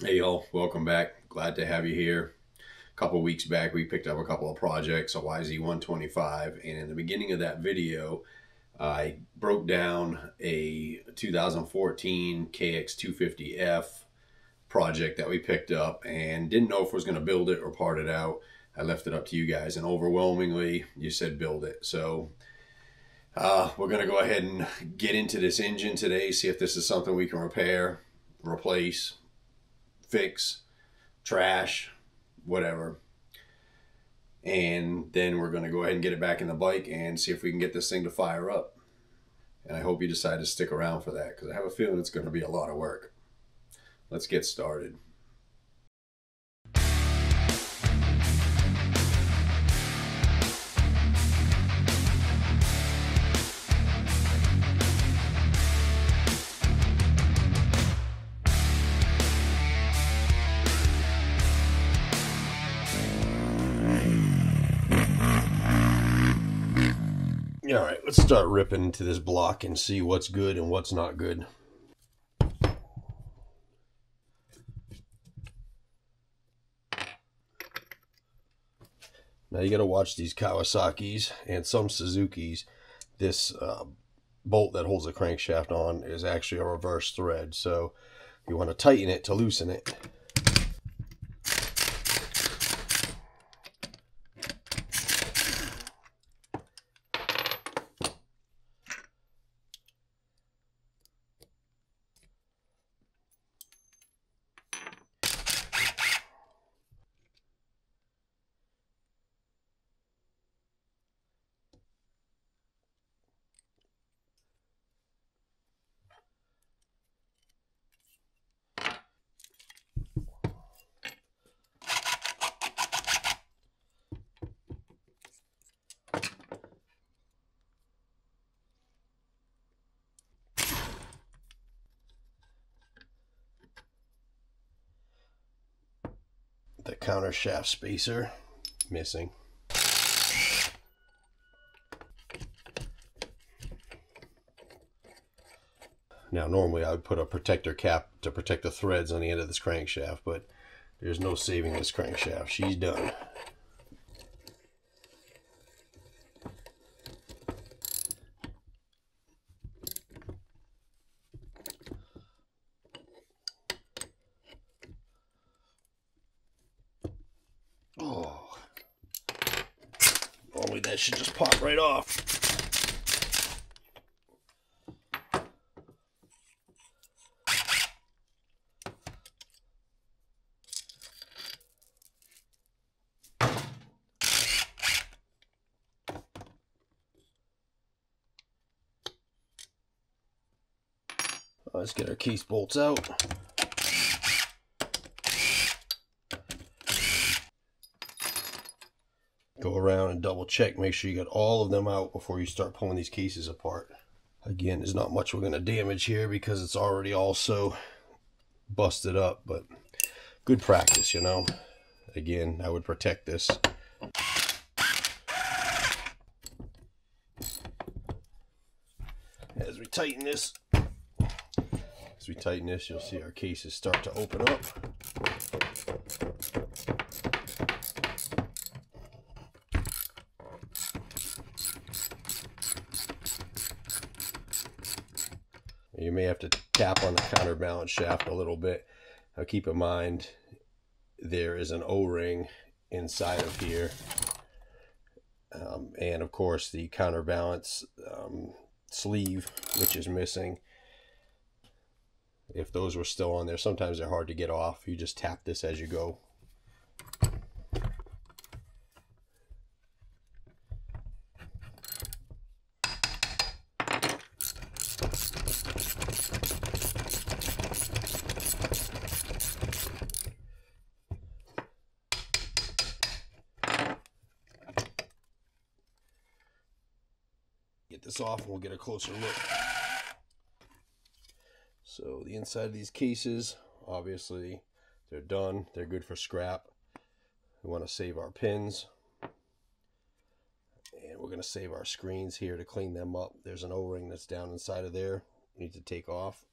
Hey y'all, welcome back. Glad to have you here. A couple weeks back, we picked up a couple of projects, a YZ125, and in the beginning of that video, I broke down a 2014 KX250F project that we picked up and didn't know if I was going to build it or part it out. I left it up to you guys, and overwhelmingly, you said build it. So uh, we're going to go ahead and get into this engine today, see if this is something we can repair, replace, fix, trash, whatever. And then we're going to go ahead and get it back in the bike and see if we can get this thing to fire up. And I hope you decide to stick around for that because I have a feeling it's going to be a lot of work. Let's get started. Let's start ripping into this block and see what's good and what's not good. Now you got to watch these Kawasaki's and some Suzuki's. This uh, bolt that holds the crankshaft on is actually a reverse thread. So you want to tighten it to loosen it. Counter shaft spacer missing. Now normally I would put a protector cap to protect the threads on the end of this crankshaft, but there's no saving this crankshaft. She's done. Normally that should just pop right off. Let's get our case bolts out. go around and double check make sure you got all of them out before you start pulling these cases apart. Again there's not much we're going to damage here because it's already also busted up but good practice you know? Again I would protect this. As we tighten this we tighten this you'll see our cases start to open up You may have to tap on the counterbalance shaft a little bit. Now keep in mind, there is an O-ring inside of here. Um, and of course the counterbalance um, sleeve, which is missing. If those were still on there, sometimes they're hard to get off. You just tap this as you go. Get this off and we'll get a closer look. So the inside of these cases, obviously, they're done. They're good for scrap. We want to save our pins. And we're going to save our screens here to clean them up. There's an O-ring that's down inside of there. We need to take off.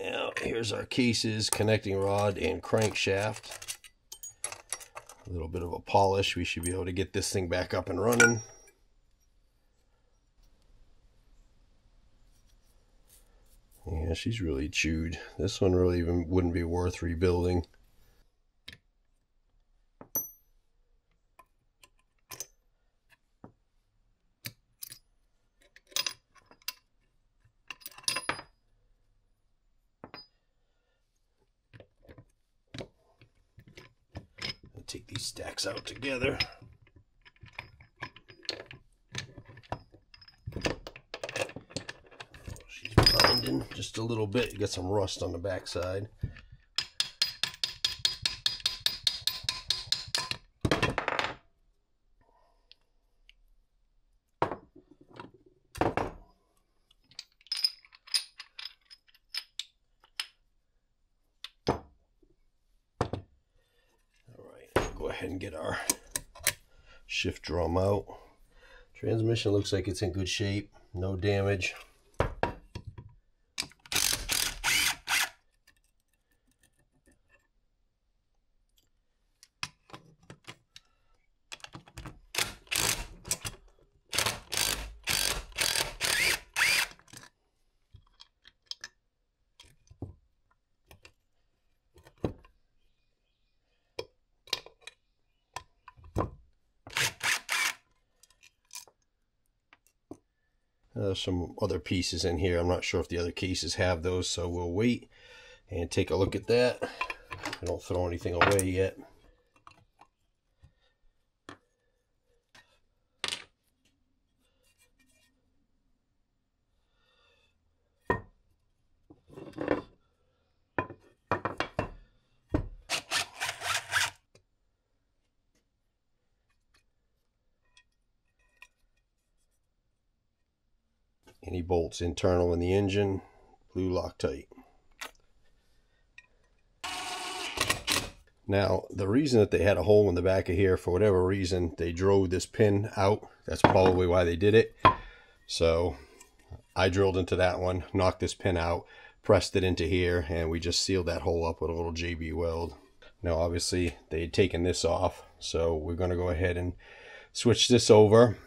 Now, here's our cases, connecting rod, and crankshaft. A little bit of a polish. We should be able to get this thing back up and running. Yeah, she's really chewed. This one really even wouldn't be worth rebuilding. take these stacks out together. She's binding just a little bit. You got some rust on the backside. go ahead and get our shift drum out. Transmission looks like it's in good shape, no damage. There's some other pieces in here. I'm not sure if the other cases have those, so we'll wait and take a look at that. I don't throw anything away yet. Any bolts internal in the engine, blue Loctite. Now, the reason that they had a hole in the back of here, for whatever reason, they drove this pin out. That's probably why they did it. So I drilled into that one, knocked this pin out, pressed it into here, and we just sealed that hole up with a little JB weld. Now, obviously, they had taken this off, so we're going to go ahead and switch this over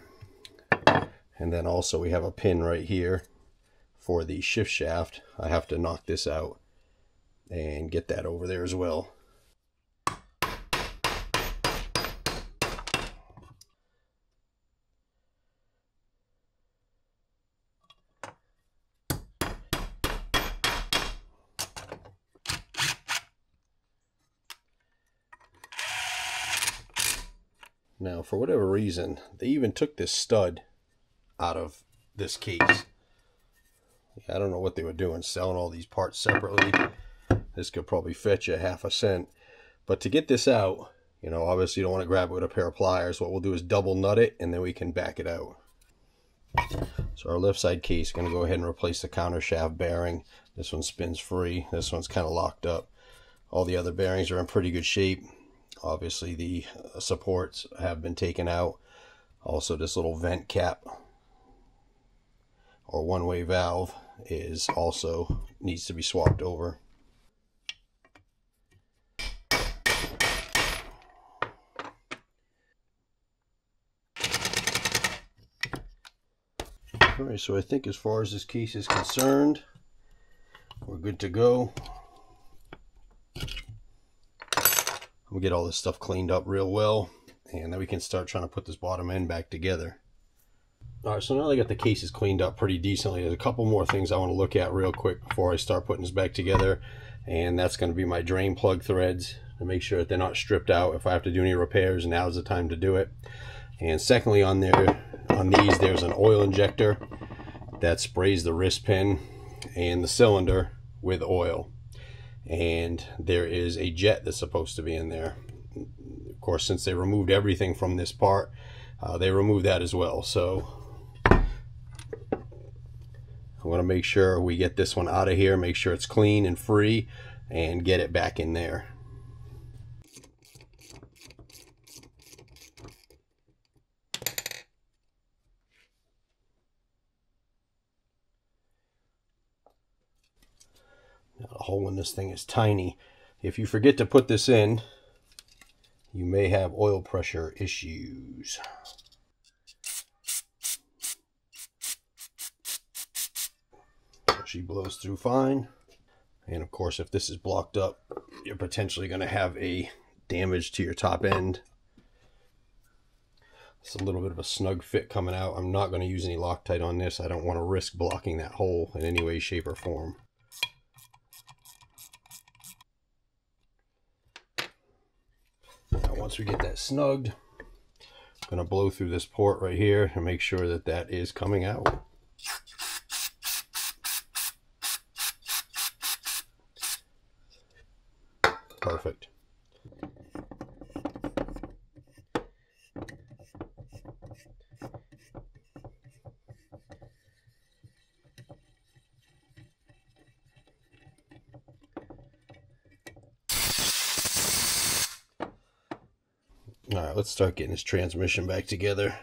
and then also we have a pin right here for the shift shaft. I have to knock this out and get that over there as well. Now, for whatever reason, they even took this stud out of this case. I don't know what they were doing, selling all these parts separately. This could probably fetch you half a cent. But to get this out, you know, obviously you don't want to grab it with a pair of pliers. What we'll do is double nut it, and then we can back it out. So our left side case going to go ahead and replace the counter shaft bearing. This one spins free. This one's kind of locked up. All the other bearings are in pretty good shape. Obviously the uh, supports have been taken out. Also this little vent cap or one-way valve is also needs to be swapped over. Alright, so I think as far as this case is concerned, we're good to go. We'll get all this stuff cleaned up real well, and then we can start trying to put this bottom end back together. All right, so now I got the cases cleaned up pretty decently. There's a couple more things I want to look at real quick before I start putting this back together. And that's going to be my drain plug threads to make sure that they're not stripped out. If I have to do any repairs, now's the time to do it. And secondly, on there, on these, there's an oil injector that sprays the wrist pin and the cylinder with oil. And there is a jet that's supposed to be in there. Of course, since they removed everything from this part, uh, they removed that as well. So I want to make sure we get this one out of here, make sure it's clean and free, and get it back in there. The hole in this thing is tiny. If you forget to put this in, you may have oil pressure issues. She blows through fine. And of course, if this is blocked up, you're potentially going to have a damage to your top end. It's a little bit of a snug fit coming out. I'm not going to use any Loctite on this. I don't want to risk blocking that hole in any way, shape, or form. Now, once we get that snugged, I'm going to blow through this port right here and make sure that that is coming out. Perfect. All right, let's start getting this transmission back together.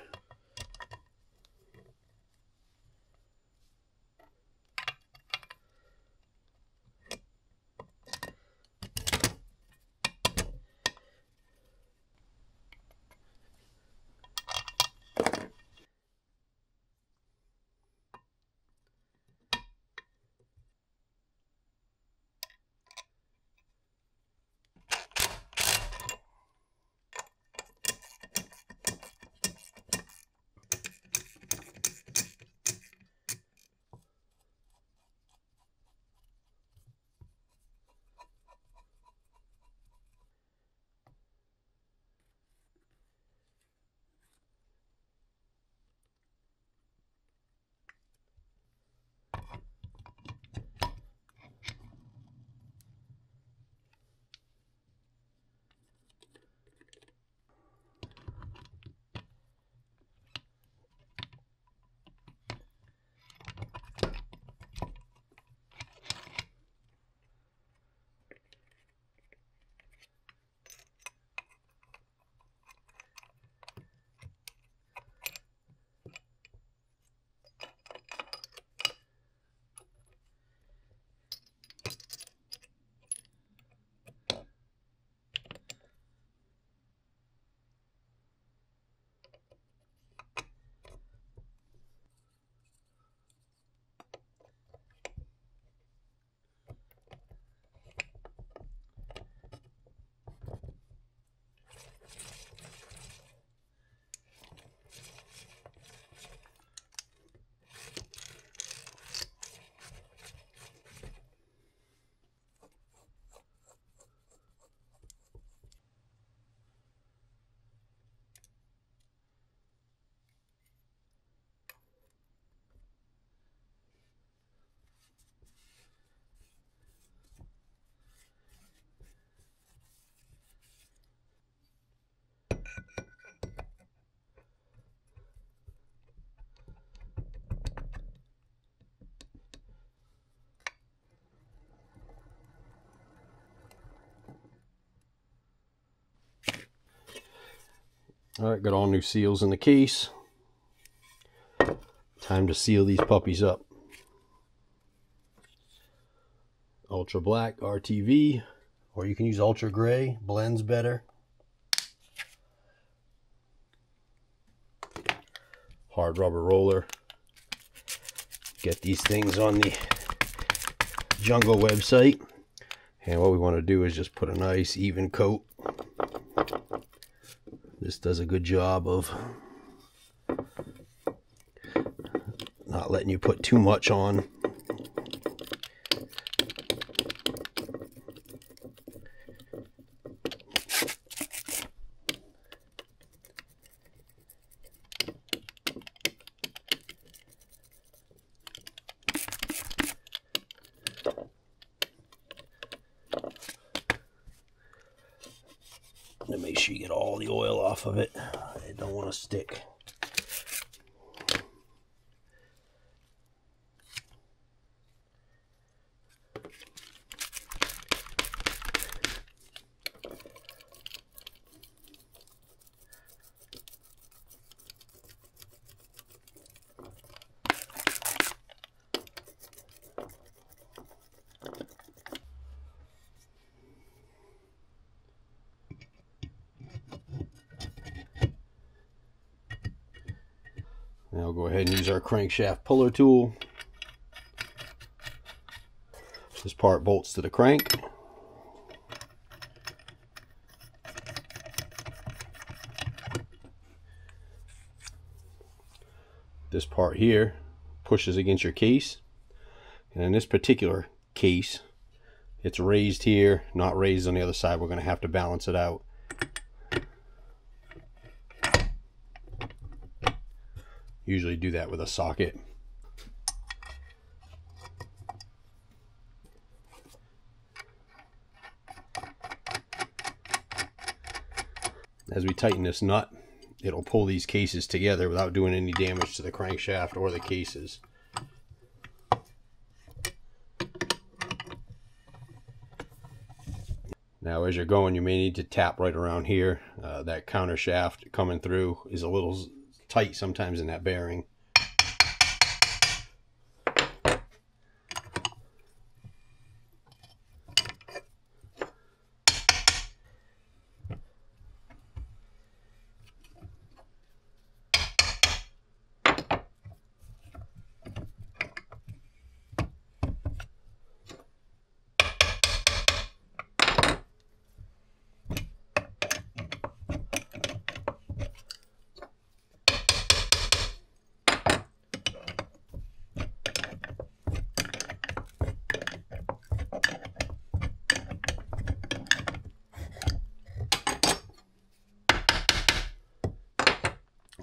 All right, got all new seals in the case. Time to seal these puppies up. Ultra black RTV, or you can use ultra gray, blends better. Hard rubber roller. Get these things on the Jungle website. And what we want to do is just put a nice even coat this does a good job of not letting you put too much on. To make sure you get all the oil off of it. It don't want to stick. Our crankshaft puller tool. This part bolts to the crank. This part here pushes against your case. And in this particular case, it's raised here, not raised on the other side. We're going to have to balance it out. Usually do that with a socket. As we tighten this nut, it'll pull these cases together without doing any damage to the crankshaft or the cases. Now as you're going you may need to tap right around here. Uh, that counter shaft coming through is a little tight sometimes in that bearing.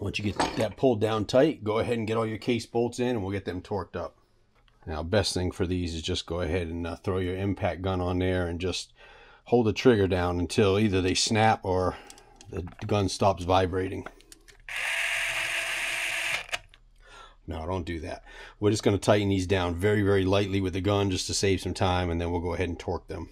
Once you get that pulled down tight, go ahead and get all your case bolts in and we'll get them torqued up. Now, best thing for these is just go ahead and uh, throw your impact gun on there and just hold the trigger down until either they snap or the gun stops vibrating. No, don't do that. We're just going to tighten these down very, very lightly with the gun just to save some time and then we'll go ahead and torque them.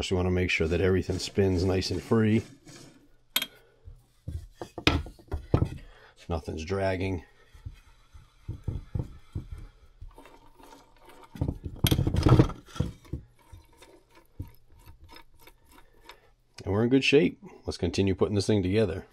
Course, we want to make sure that everything spins nice and free. Nothing's dragging. And we're in good shape. Let's continue putting this thing together.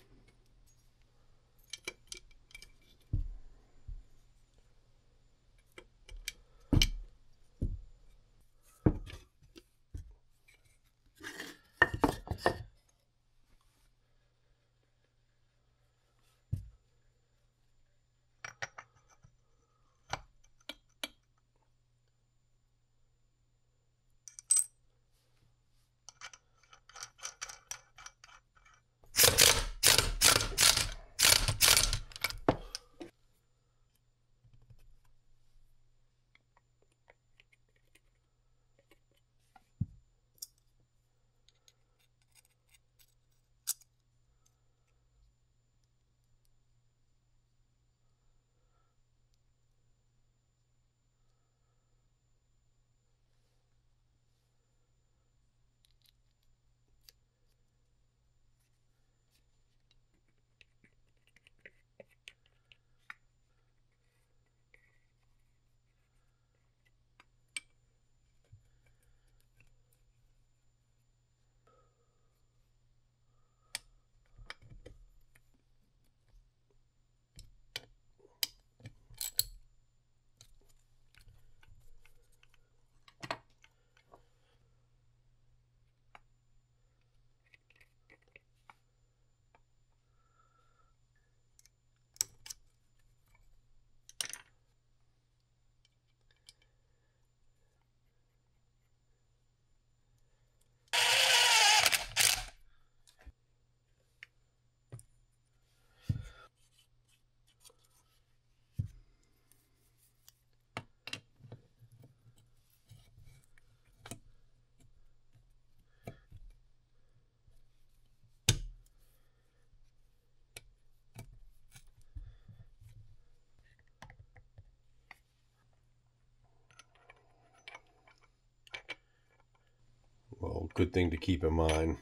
Good thing to keep in mind.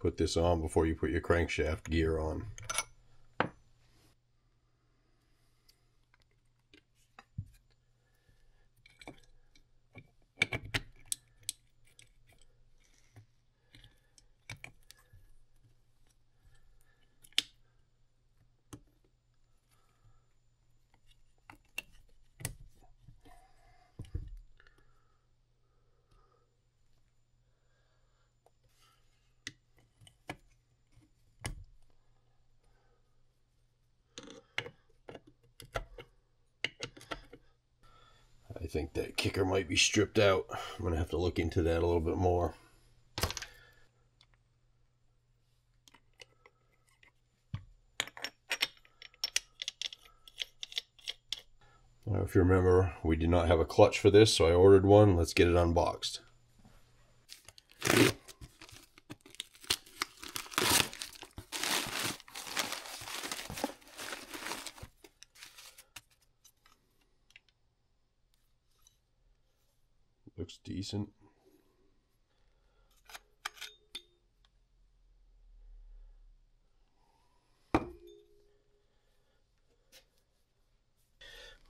put this on before you put your crankshaft gear on. I think that kicker might be stripped out. I'm going to have to look into that a little bit more. If you remember, we did not have a clutch for this, so I ordered one. Let's get it unboxed. Looks decent.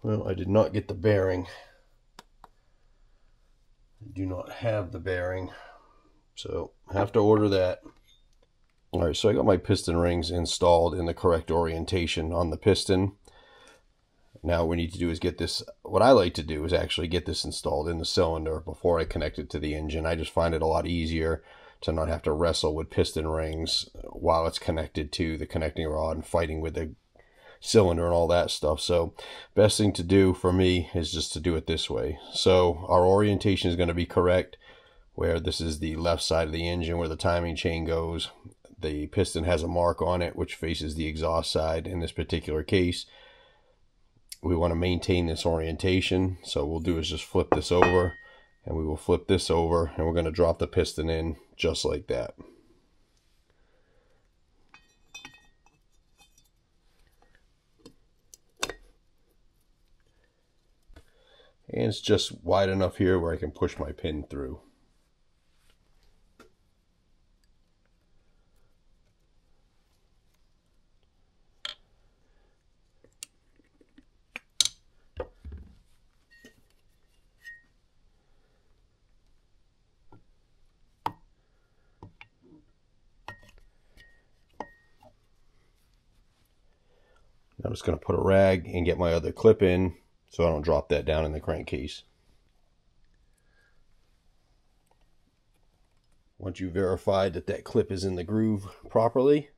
Well, I did not get the bearing. I do not have the bearing. So I have to order that. All right, so I got my piston rings installed in the correct orientation on the piston. Now what we need to do is get this, what I like to do is actually get this installed in the cylinder before I connect it to the engine. I just find it a lot easier to not have to wrestle with piston rings while it's connected to the connecting rod and fighting with the cylinder and all that stuff. So best thing to do for me is just to do it this way. So our orientation is going to be correct where this is the left side of the engine where the timing chain goes. The piston has a mark on it which faces the exhaust side in this particular case. We want to maintain this orientation. So we'll do is just flip this over and we will flip this over and we're going to drop the piston in just like that. And it's just wide enough here where I can push my pin through. I'm just going to put a rag and get my other clip in so I don't drop that down in the crankcase. Once you verified that that clip is in the groove properly,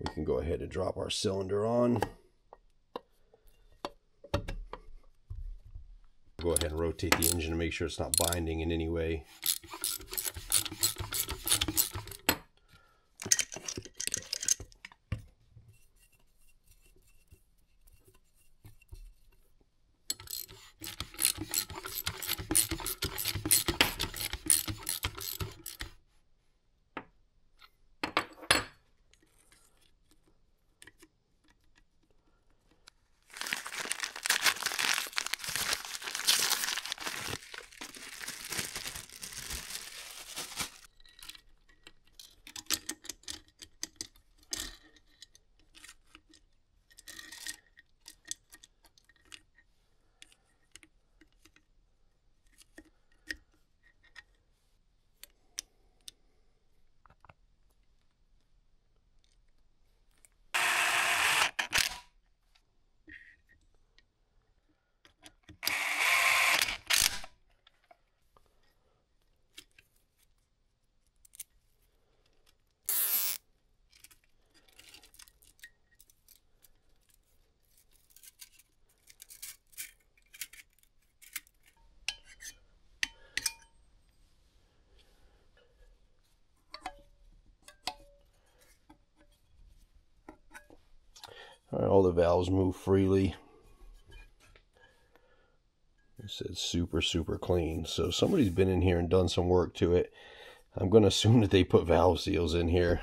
we can go ahead and drop our cylinder on. Go ahead and rotate the engine to make sure it's not binding in any way. all the valves move freely. It says super, super clean. So somebody's been in here and done some work to it. I'm going to assume that they put valve seals in here.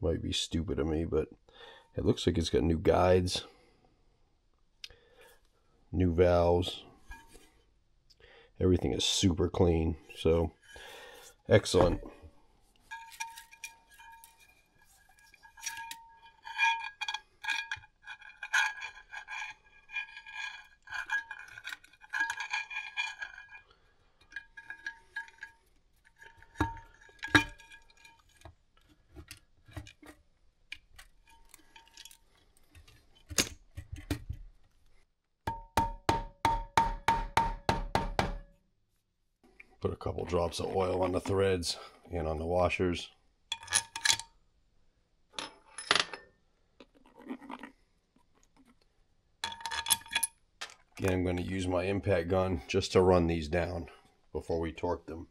Might be stupid of me, but it looks like it's got new guides, new valves. Everything is super clean. So Excellent. Drops of oil on the threads and on the washers. Again, I'm going to use my impact gun just to run these down before we torque them.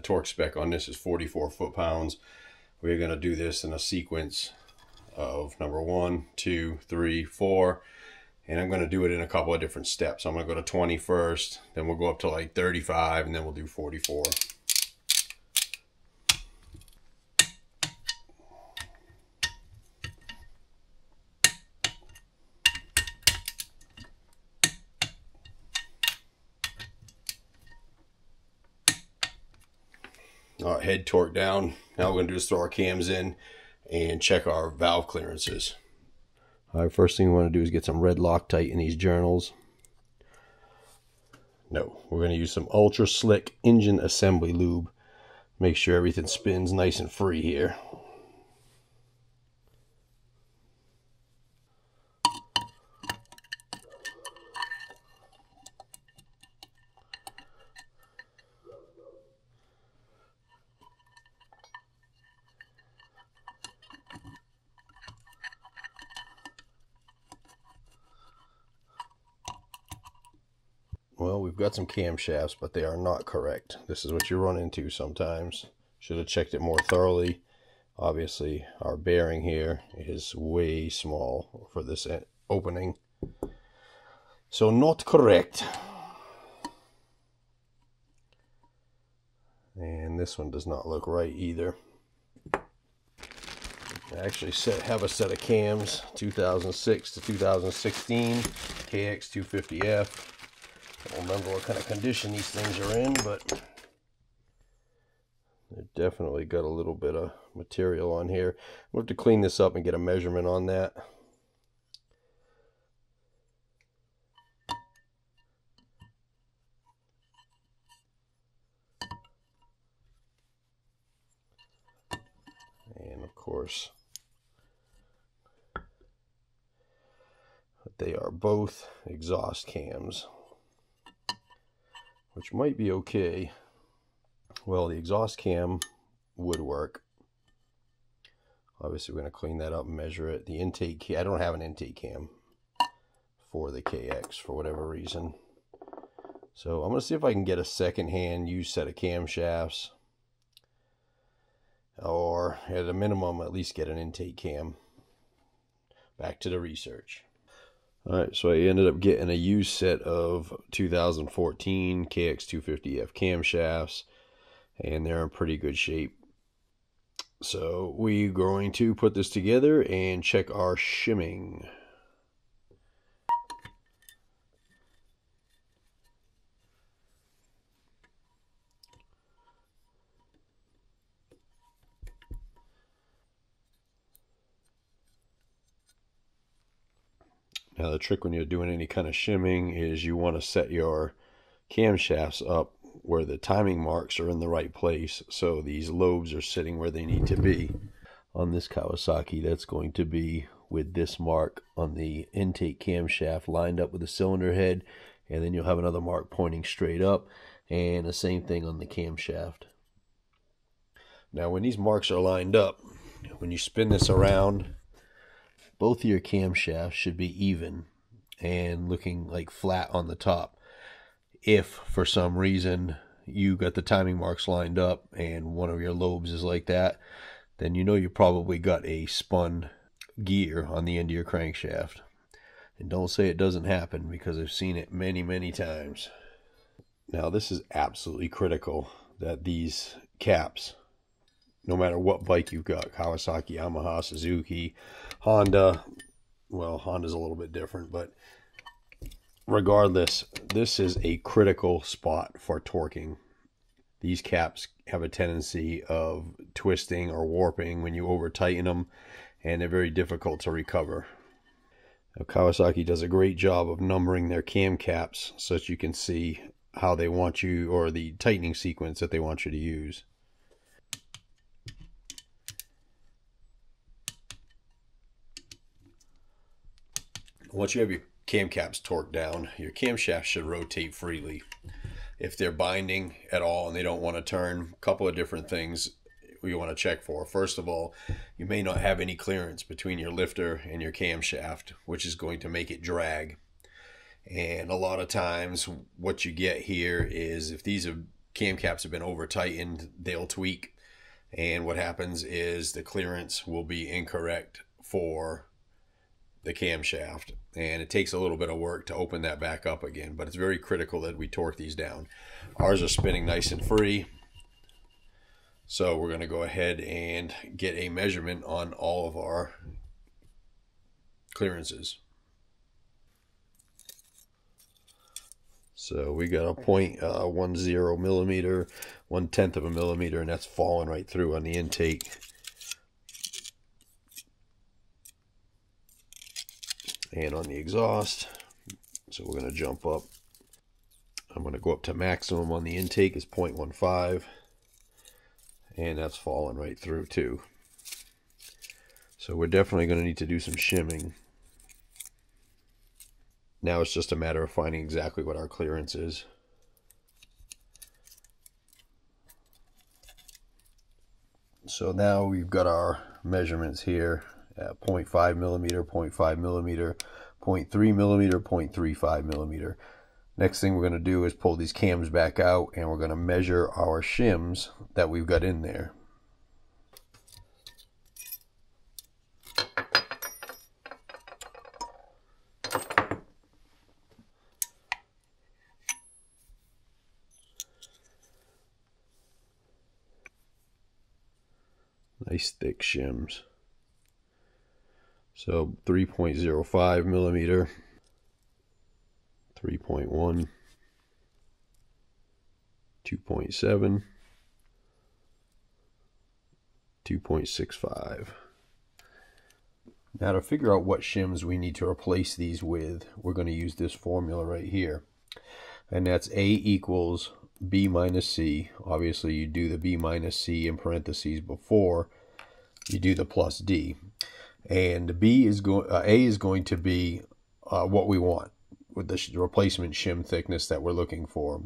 The torque spec on this is 44 foot-pounds. We're going to do this in a sequence of number one, two, three, four, and I'm going to do it in a couple of different steps. I'm going to go to 20 first, then we'll go up to like 35, and then we'll do 44. Right, head torque down. Now we're going to do is throw our cams in and check our valve clearances. All right, first thing we want to do is get some red Loctite in these journals. No, we're going to use some Ultra Slick engine assembly lube. Make sure everything spins nice and free here. Well, we've got some camshafts, but they are not correct. This is what you run into sometimes. Should have checked it more thoroughly. Obviously, our bearing here is way small for this opening. So not correct. And this one does not look right either. I actually set, have a set of cams, 2006 to 2016, KX250F. Don't remember what kind of condition these things are in, but they definitely got a little bit of material on here. We'll have to clean this up and get a measurement on that. And of course, they are both exhaust cams which might be okay. Well, the exhaust cam would work. Obviously, we're going to clean that up and measure it. The intake, I don't have an intake cam for the KX for whatever reason. So I'm going to see if I can get a second-hand used set of camshafts. Or at a minimum, at least get an intake cam. Back to the research. All right, so I ended up getting a used set of 2014 KX250F camshafts, and they're in pretty good shape. So we're going to put this together and check our shimming. Now the trick when you're doing any kind of shimming is you want to set your camshafts up where the timing marks are in the right place so these lobes are sitting where they need to be. On this Kawasaki that's going to be with this mark on the intake camshaft lined up with the cylinder head and then you'll have another mark pointing straight up and the same thing on the camshaft. Now when these marks are lined up, when you spin this around both of your camshafts should be even and looking like flat on the top. If for some reason you got the timing marks lined up and one of your lobes is like that, then you know you probably got a spun gear on the end of your crankshaft. And don't say it doesn't happen because I've seen it many, many times. Now, this is absolutely critical that these caps no matter what bike you've got Kawasaki, Yamaha, Suzuki, Honda. Well, Honda's a little bit different, but regardless, this is a critical spot for torquing. These caps have a tendency of twisting or warping when you over tighten them, and they're very difficult to recover. Now, Kawasaki does a great job of numbering their cam caps so that you can see how they want you or the tightening sequence that they want you to use. Once you have your cam caps torqued down, your camshaft should rotate freely. If they're binding at all and they don't want to turn, a couple of different things you want to check for. First of all, you may not have any clearance between your lifter and your camshaft, which is going to make it drag. And a lot of times, what you get here is if these have, cam caps have been over tightened, they'll tweak. And what happens is the clearance will be incorrect for the camshaft and it takes a little bit of work to open that back up again but it's very critical that we torque these down. Ours are spinning nice and free so we're going to go ahead and get a measurement on all of our clearances. So we got a point uh, one zero millimeter one tenth of a millimeter and that's falling right through on the intake and on the exhaust. So we're going to jump up. I'm going to go up to maximum on the intake is 0.15 and that's falling right through too. So we're definitely going to need to do some shimming. Now it's just a matter of finding exactly what our clearance is. So now we've got our measurements here at 0.5 millimeter, 0.5 millimeter, 0.3 millimeter, 0.35 millimeter. Next thing we're going to do is pull these cams back out and we're going to measure our shims that we've got in there. Nice thick shims. So 3.05 millimeter, 3.1, 2.7, 2.65. Now to figure out what shims we need to replace these with, we're going to use this formula right here. And that's A equals B minus C. Obviously you do the B minus C in parentheses before you do the plus D and B is going uh, A is going to be uh, what we want with the replacement shim thickness that we're looking for.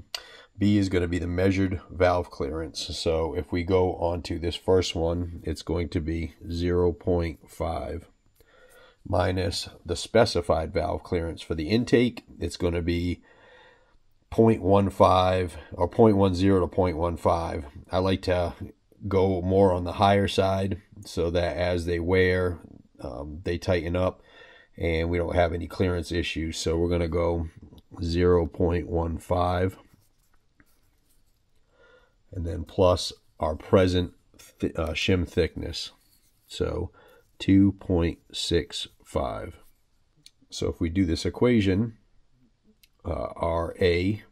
B is going to be the measured valve clearance. So if we go on to this first one, it's going to be 0.5 minus the specified valve clearance for the intake. It's going to be 0.15 or 0.10 to 0.15. I like to go more on the higher side so that as they wear, um, they tighten up and we don't have any clearance issues. So we're going to go 0.15 and then plus our present th uh, shim thickness. So 2.65. So if we do this equation, uh, our A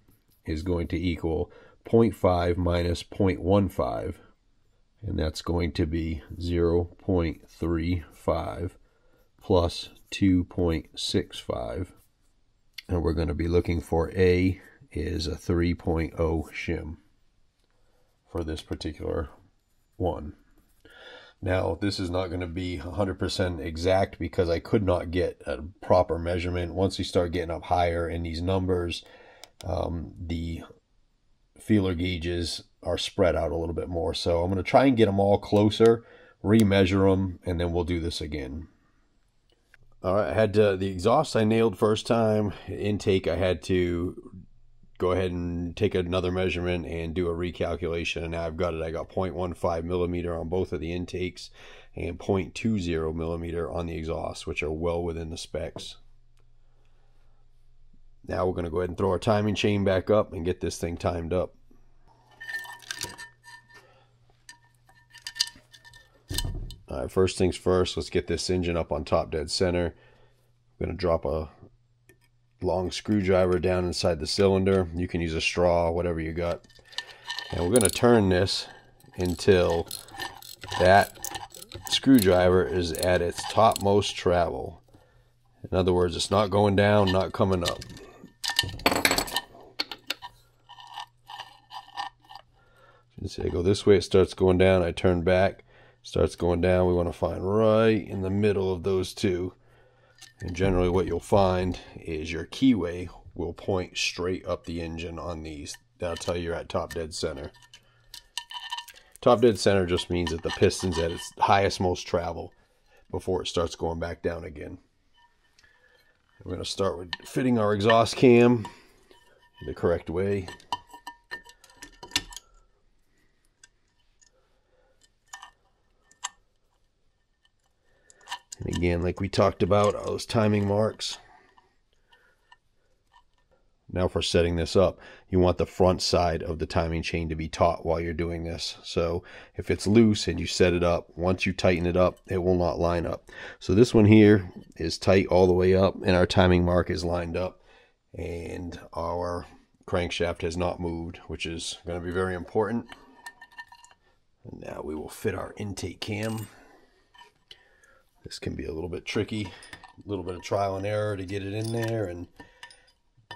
is going to equal 0.5 minus 0.15 and that's going to be 0.35 plus 2.65 and we're going to be looking for A is a 3.0 shim for this particular one. Now, this is not going to be 100% exact because I could not get a proper measurement. Once you start getting up higher in these numbers, um, the feeler gauges are spread out a little bit more. So I'm going to try and get them all closer, remeasure them, and then we'll do this again. All right, I had to, the exhaust I nailed first time. Intake, I had to go ahead and take another measurement and do a recalculation. And now I've got it. I got 0.15 millimeter on both of the intakes and 0.20 millimeter on the exhaust, which are well within the specs. Now we're going to go ahead and throw our timing chain back up and get this thing timed up. First things first, let's get this engine up on top dead center. I'm going to drop a long screwdriver down inside the cylinder. You can use a straw, whatever you got. And we're going to turn this until that screwdriver is at its topmost travel. In other words, it's not going down, not coming up. See, I go this way, it starts going down. I turn back, starts going down. We want to find right in the middle of those two. And generally what you'll find is your keyway will point straight up the engine on these. That'll tell you you're at top dead center. Top dead center just means that the piston's at its highest most travel before it starts going back down again. We're going to start with fitting our exhaust cam the correct way. Again, like we talked about, those timing marks. Now for setting this up, you want the front side of the timing chain to be taut while you're doing this. So if it's loose and you set it up, once you tighten it up, it will not line up. So this one here is tight all the way up and our timing mark is lined up and our crankshaft has not moved, which is going to be very important. And now we will fit our intake cam. This can be a little bit tricky, a little bit of trial and error to get it in there and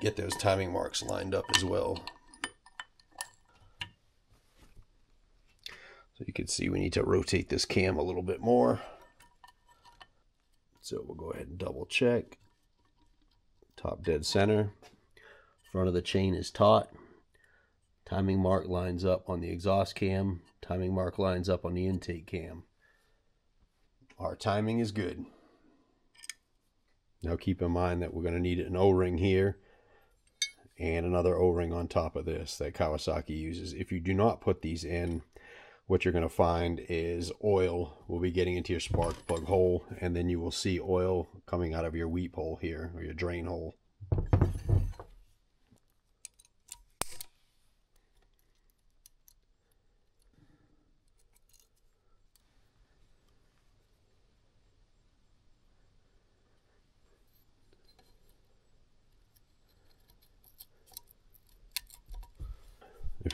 get those timing marks lined up as well. So you can see we need to rotate this cam a little bit more. So we'll go ahead and double check. Top dead center. Front of the chain is taut. Timing mark lines up on the exhaust cam. Timing mark lines up on the intake cam. Our timing is good. Now keep in mind that we're going to need an O-ring here and another O-ring on top of this that Kawasaki uses. If you do not put these in, what you're going to find is oil will be getting into your spark plug hole and then you will see oil coming out of your weep hole here or your drain hole.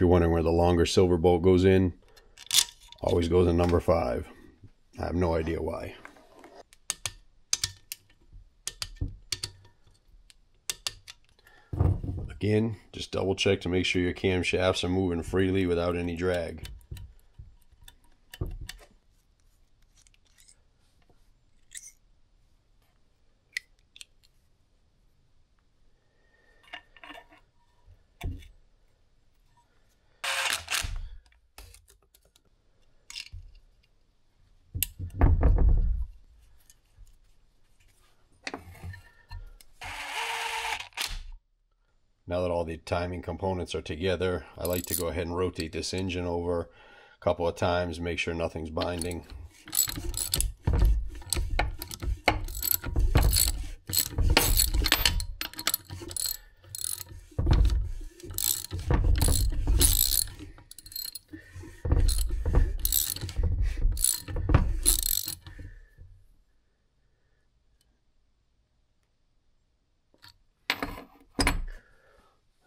You're wondering where the longer silver bolt goes in, always goes in number five. I have no idea why. Again, just double check to make sure your camshafts are moving freely without any drag. Timing components are together, I like to go ahead and rotate this engine over a couple of times, make sure nothing's binding.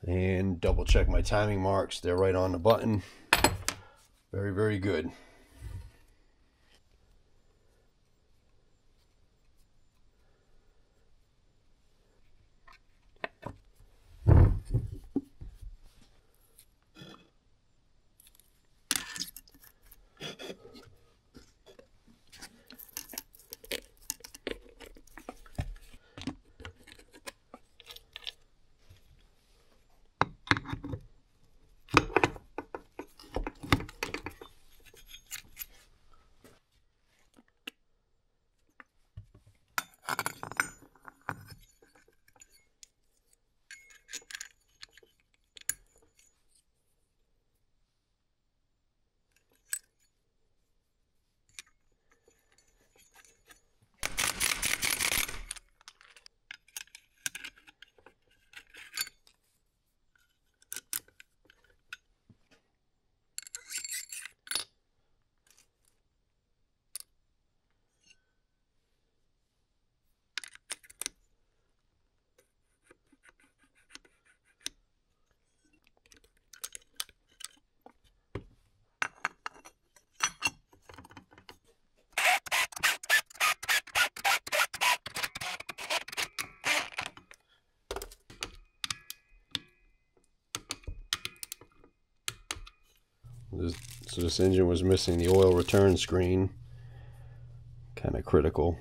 and double check my timing marks. They're right on the button. Very, very good. This, so this engine was missing the oil return screen. Kind of critical.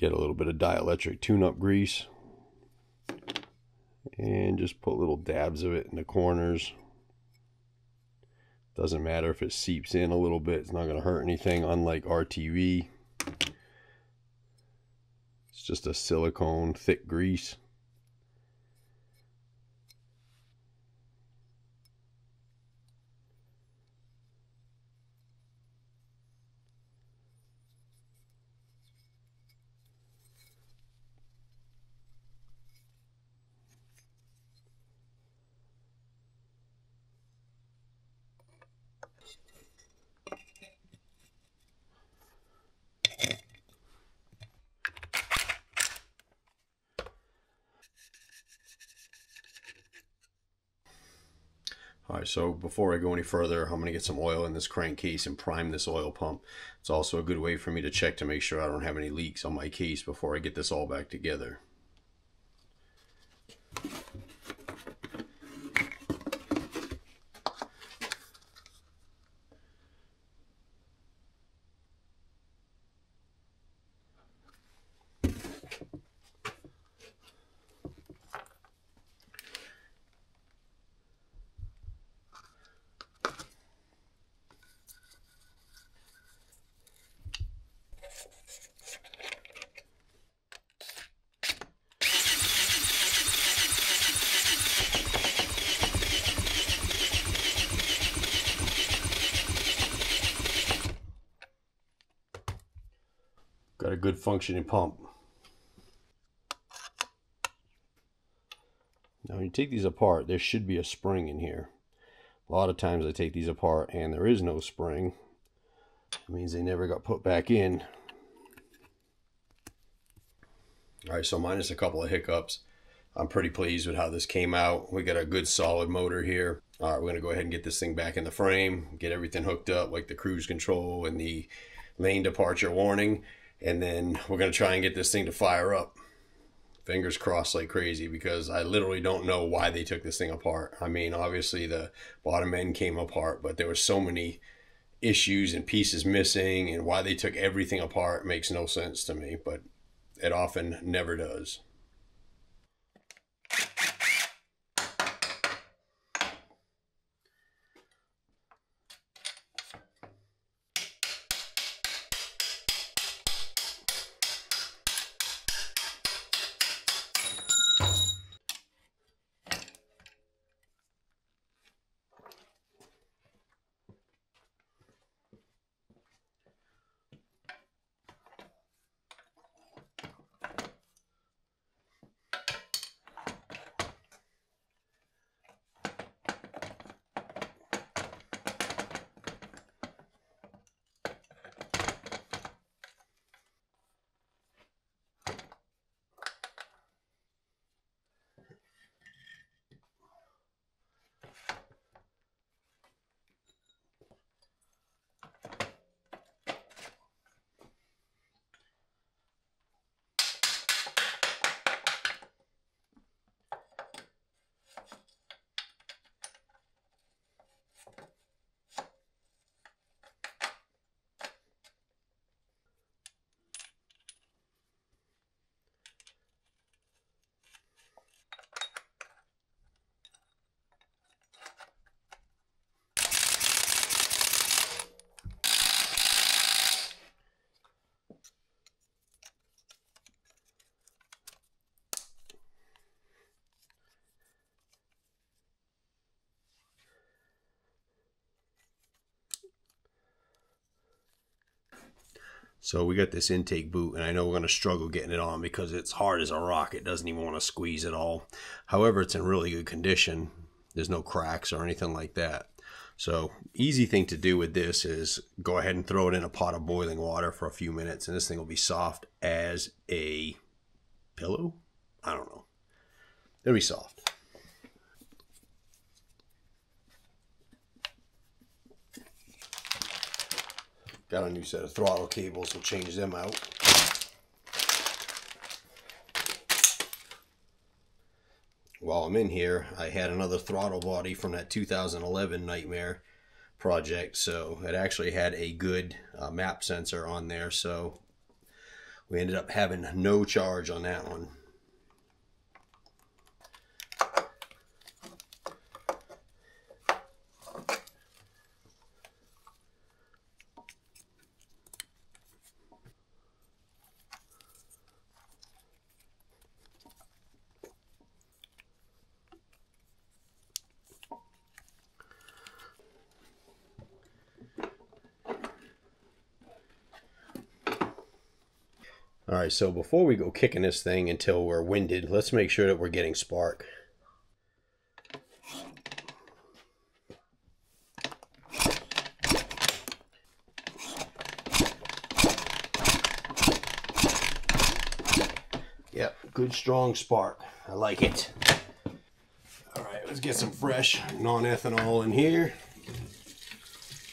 Get a little bit of dielectric tune-up grease and just put little dabs of it in the corners. Doesn't matter if it seeps in a little bit it's not going to hurt anything unlike RTV it's just a silicone thick grease so before I go any further, I'm gonna get some oil in this crankcase and prime this oil pump. It's also a good way for me to check to make sure I don't have any leaks on my case before I get this all back together. Got a good functioning pump. Now when you take these apart, there should be a spring in here. A lot of times I take these apart and there is no spring. It means they never got put back in. All right, so minus a couple of hiccups, I'm pretty pleased with how this came out. We got a good solid motor here. All right, we're gonna go ahead and get this thing back in the frame, get everything hooked up like the cruise control and the lane departure warning and then we're to try and get this thing to fire up. Fingers crossed like crazy because I literally don't know why they took this thing apart. I mean, obviously the bottom end came apart, but there were so many issues and pieces missing, and why they took everything apart makes no sense to me, but it often never does. So we got this intake boot, and I know we're going to struggle getting it on because it's hard as a rock. It doesn't even want to squeeze at all. However, it's in really good condition. There's no cracks or anything like that. So easy thing to do with this is go ahead and throw it in a pot of boiling water for a few minutes, and this thing will be soft as a pillow. I don't know. It'll be soft. Got a new set of throttle cables, we'll change them out. While I'm in here, I had another throttle body from that 2011 Nightmare project, so it actually had a good uh, map sensor on there, so we ended up having no charge on that one. So before we go kicking this thing until we're winded, let's make sure that we're getting spark. Yep, good strong spark. I like it. All right, let's get some fresh non-ethanol in here.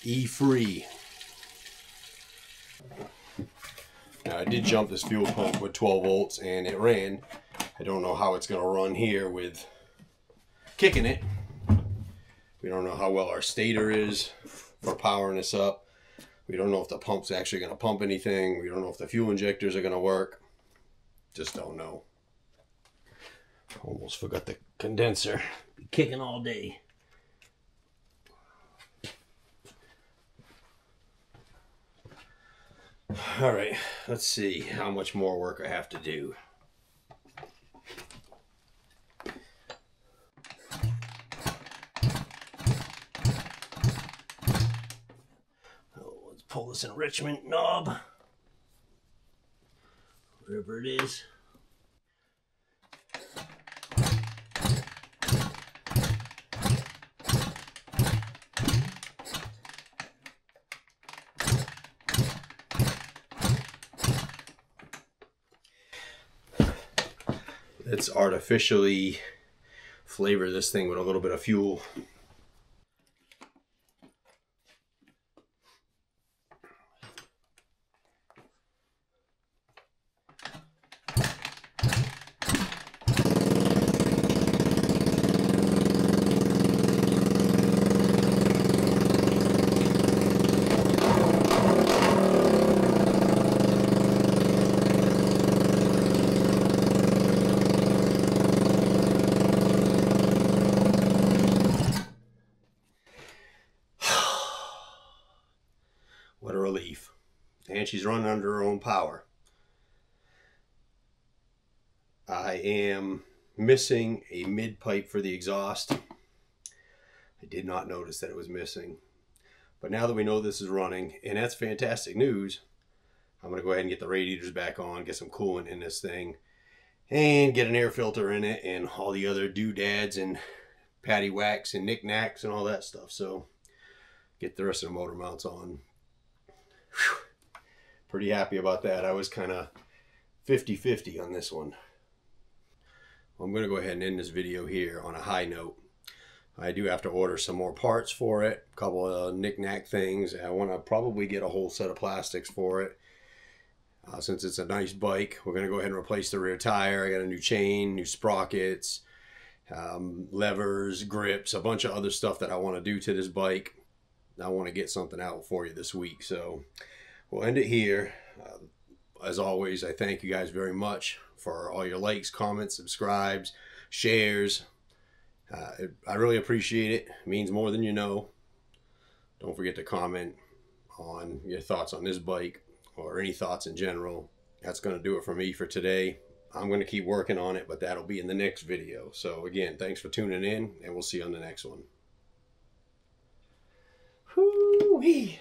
E-free. Now I did jump this fuel pump with 12 volts and it ran. I don't know how it's going to run here with kicking it. We don't know how well our stator is for powering this up. We don't know if the pump's actually going to pump anything. We don't know if the fuel injectors are going to work. Just don't know. Almost forgot the condenser. Be kicking all day. All right, let's see how much more work I have to do. Oh, let's pull this enrichment knob, wherever it is. Let's artificially flavor this thing with a little bit of fuel. Relief. And she's running under her own power. I am missing a mid pipe for the exhaust. I did not notice that it was missing. But now that we know this is running, and that's fantastic news, I'm going to go ahead and get the radiators back on, get some coolant in this thing, and get an air filter in it, and all the other doodads and patty wax and knickknacks and all that stuff. So get the rest of the motor mounts on. Whew. Pretty happy about that. I was kind of 50-50 on this one. I'm going to go ahead and end this video here on a high note. I do have to order some more parts for it, a couple of knickknack things. I want to probably get a whole set of plastics for it. Uh, since it's a nice bike, we're going to go ahead and replace the rear tire. I got a new chain, new sprockets, um, levers, grips, a bunch of other stuff that I want to do to this bike. I want to get something out for you this week. So we'll end it here. Uh, as always, I thank you guys very much for all your likes, comments, subscribes, shares. Uh, it, I really appreciate it. it. means more than you know. Don't forget to comment on your thoughts on this bike or any thoughts in general. That's going to do it for me for today. I'm going to keep working on it, but that'll be in the next video. So again, thanks for tuning in, and we'll see you on the next one. Ui!